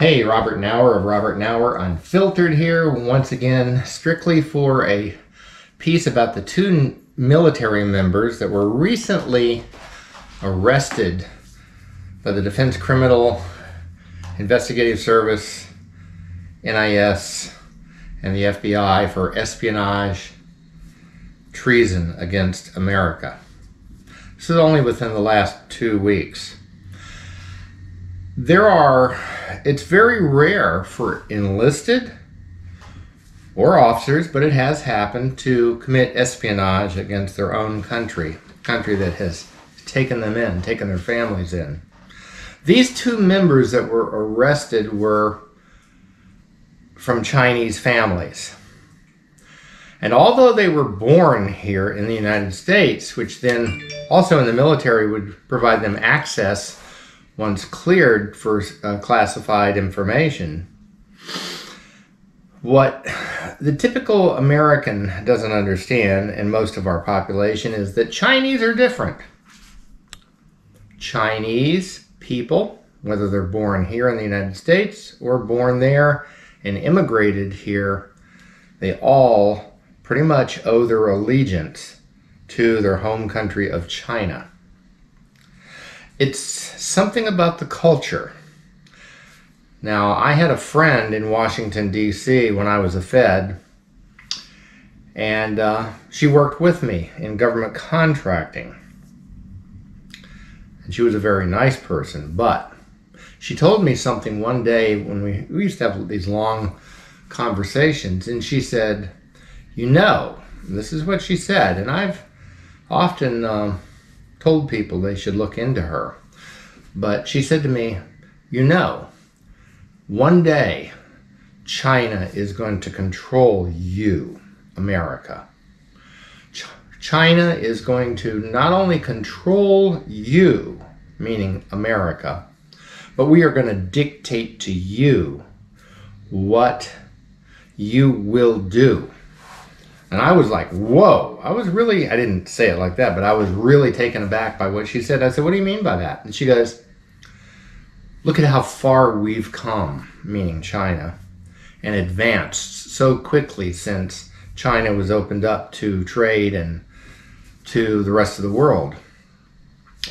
Hey, Robert Knauer of Robert Knauer Unfiltered here, once again, strictly for a piece about the two military members that were recently arrested by the Defense Criminal Investigative Service, NIS, and the FBI for espionage, treason against America. This is only within the last two weeks. There are, it's very rare for enlisted or officers, but it has happened to commit espionage against their own country, country that has taken them in, taken their families in. These two members that were arrested were from Chinese families. And although they were born here in the United States, which then also in the military would provide them access once cleared for uh, classified information, what the typical American doesn't understand, and most of our population, is that Chinese are different. Chinese people, whether they're born here in the United States or born there and immigrated here, they all pretty much owe their allegiance to their home country of China. It's something about the culture. Now, I had a friend in Washington, D.C. when I was a Fed, and uh, she worked with me in government contracting. And she was a very nice person, but she told me something one day when we, we used to have these long conversations, and she said, You know, this is what she said, and I've often um, told people they should look into her. But she said to me, You know, one day China is going to control you, America. Ch- China is going to not only control you, meaning America, but we are going to dictate to you what you will do. And I was like, whoa. I was really, I didn't say it like that, but I was really taken aback by what she said. I said, what do you mean by that? And she goes, look at how far we've come, meaning China, and advanced so quickly since China was opened up to trade and to the rest of the world.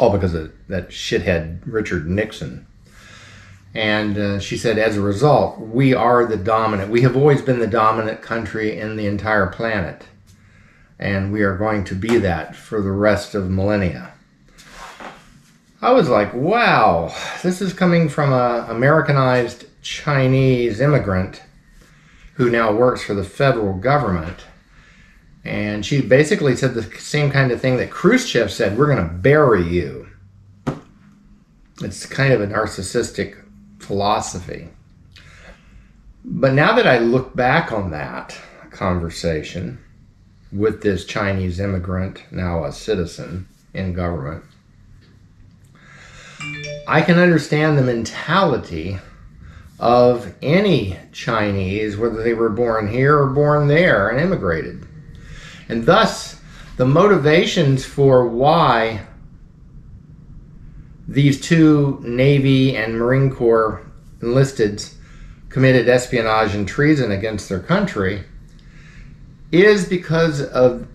All because of that shithead Richard Nixon. And uh, she said, as a result, we are the dominant, we have always been the dominant country in the entire planet. And we are going to be that for the rest of millennia. I was like, wow, this is coming from a Americanized Chinese immigrant who now works for the federal government. And she basically said the same kind of thing that Khrushchev said, we're going to bury you. It's kind of a narcissistic philosophy. But now that I look back on that conversation with this Chinese immigrant, now a citizen in government, I can understand the mentality of any Chinese, whether they were born here or born there and immigrated. And thus, the motivations for why these two Navy and Marine Corps enlisted committed espionage and treason against their country is because of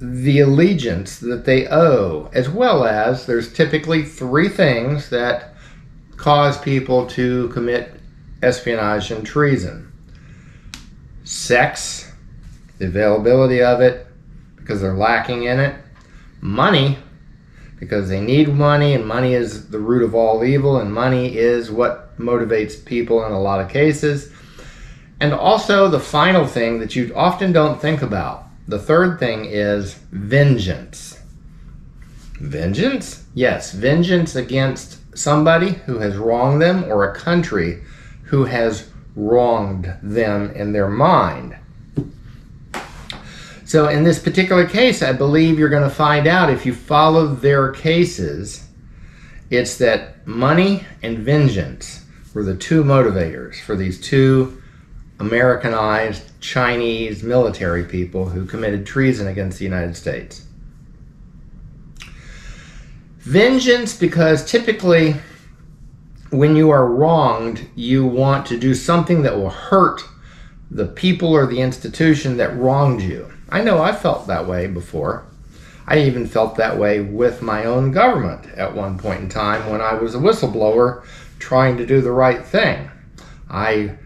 the allegiance that they owe, as well as there's typically three things that cause people to commit espionage and treason. Sex, the availability of it, because they're lacking in it, money, because they need money, and money is the root of all evil, and money is what motivates people in a lot of cases. And also, the final thing that you often don't think about the third thing is vengeance. Vengeance? Yes, vengeance against somebody who has wronged them or a country who has wronged them in their mind. So, in this particular case, I believe you're going to find out if you follow their cases, it's that money and vengeance were the two motivators for these two Americanized Chinese military people who committed treason against the United States. Vengeance, because typically when you are wronged, you want to do something that will hurt the people or the institution that wronged you. I know I felt that way before. I even felt that way with my own government at one point in time when I was a whistleblower trying to do the right thing. I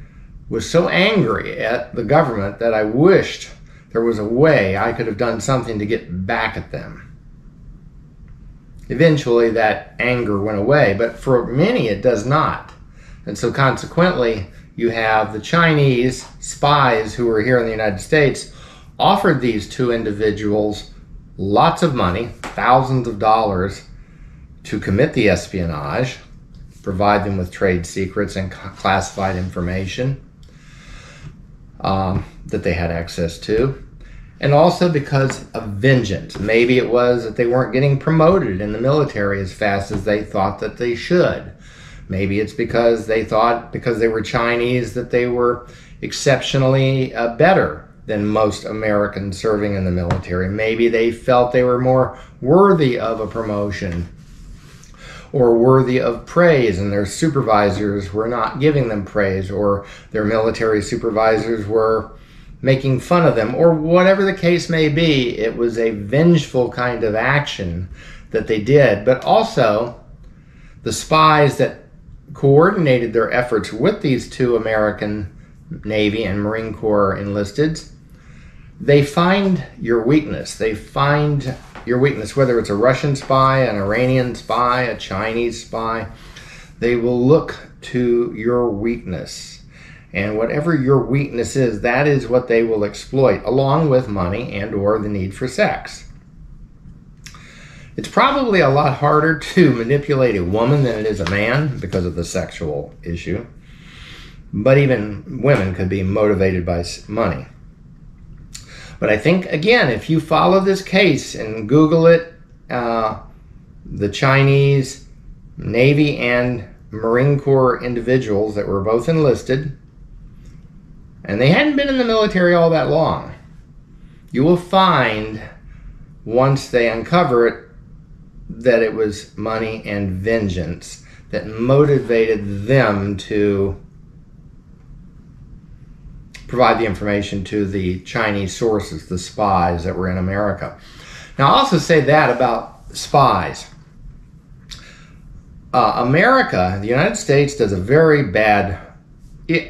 was so angry at the government that I wished there was a way I could have done something to get back at them. Eventually, that anger went away, but for many, it does not. And so, consequently, you have the Chinese spies who are here in the United States offered these two individuals lots of money, thousands of dollars, to commit the espionage, provide them with trade secrets and classified information um, that they had access to. And also because of vengeance. Maybe it was that they weren't getting promoted in the military as fast as they thought that they should. Maybe it's because they thought, because they were Chinese, that they were exceptionally uh, better than most Americans serving in the military. Maybe they felt they were more worthy of a promotion or worthy of praise, and their supervisors were not giving them praise, or their military supervisors were making fun of them, or whatever the case may be. It was a vengeful kind of action that they did, but also the spies that coordinated their efforts with these two American Navy and Marine Corps enlisted they find your weakness. They find your weakness, whether it's a Russian spy, an Iranian spy, a Chinese spy. They will look to your weakness. And whatever your weakness is, that is what they will exploit, along with money and or the need for sex. It's probably a lot harder to manipulate a woman than it is a man because of the sexual issue. But even women could be motivated by money. But I think, again, if you follow this case and Google it, uh, the Chinese Navy and Marine Corps individuals that were both enlisted, and they hadn't been in the military all that long, you will find once they uncover it that it was money and vengeance that motivated them to provide the information to the Chinese sources, the spies that were in America. Now, I'll also say that about spies. Uh, America, the United States, does a very bad,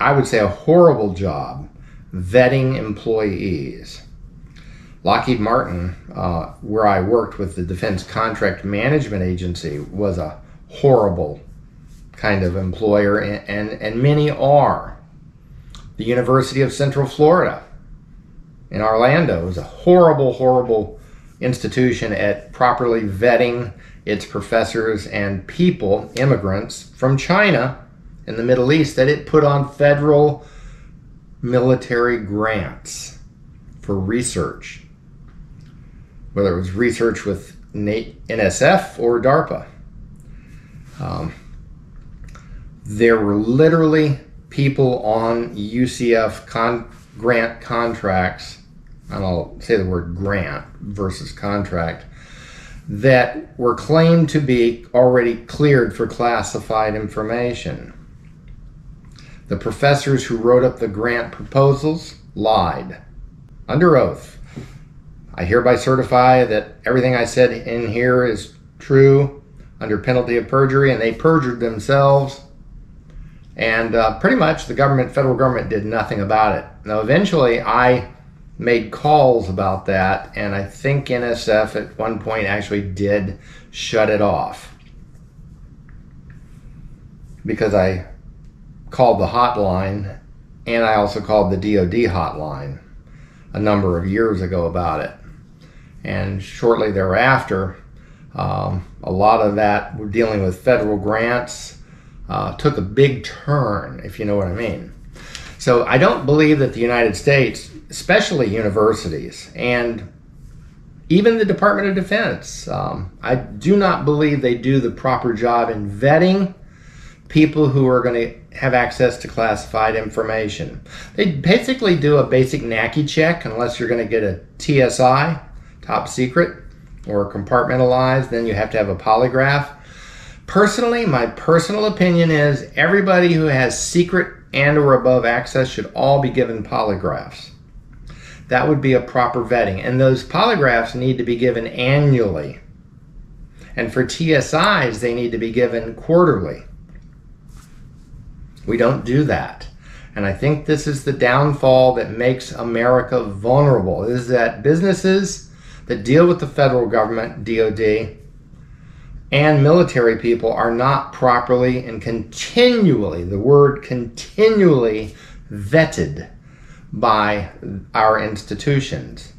I would say a horrible job vetting employees. Lockheed Martin, uh, where I worked with the Defense Contract Management Agency, was a horrible kind of employer, and, and, and many are the University of Central Florida in Orlando is a horrible, horrible institution at properly vetting its professors and people, immigrants from China and the Middle East, that it put on federal military grants for research, whether it was research with NSF or DARPA. Um, there were literally people on UCF con- grant contracts, and I'll say the word grant versus contract, that were claimed to be already cleared for classified information. The professors who wrote up the grant proposals lied under oath. I hereby certify that everything I said in here is true under penalty of perjury, and they perjured themselves and uh, pretty much the government, federal government, did nothing about it. Now, eventually, I made calls about that, and I think NSF at one point actually did shut it off because I called the hotline and I also called the DoD hotline a number of years ago about it. And shortly thereafter, um, a lot of that we're dealing with federal grants uh, took a big turn, if you know what I mean. So I don't believe that the United States, especially universities and even the Department of Defense, um, I do not believe they do the proper job in vetting people who are going to have access to classified information. They basically do a basic NACI check unless you're going to get a TSI, top secret, or compartmentalized, then you have to have a polygraph Personally, my personal opinion is everybody who has secret and or above access should all be given polygraphs. That would be a proper vetting. And those polygraphs need to be given annually. And for TSIs, they need to be given quarterly. We don't do that. And I think this is the downfall that makes America vulnerable is that businesses that deal with the federal government, DOD, and military people are not properly and continually, the word continually, vetted by our institutions.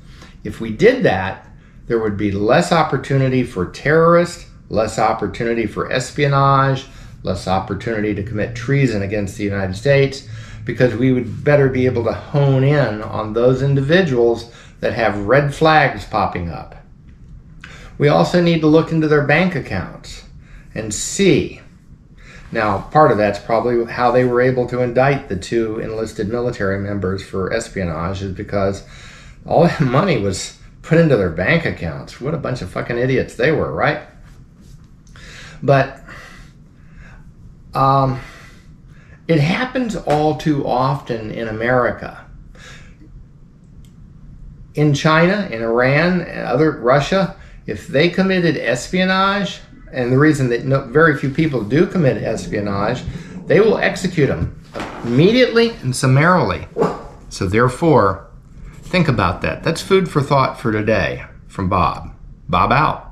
If we did that, there would be less opportunity for terrorists, less opportunity for espionage, less opportunity to commit treason against the United States, because we would better be able to hone in on those individuals that have red flags popping up. We also need to look into their bank accounts and see. Now, part of that's probably how they were able to indict the two enlisted military members for espionage, is because all that money was put into their bank accounts. What a bunch of fucking idiots they were, right? But um, it happens all too often in America. In China, in Iran, other Russia, if they committed espionage, and the reason that no, very few people do commit espionage, they will execute them immediately and summarily. So therefore, think about that. That's food for thought for today from Bob. Bob out.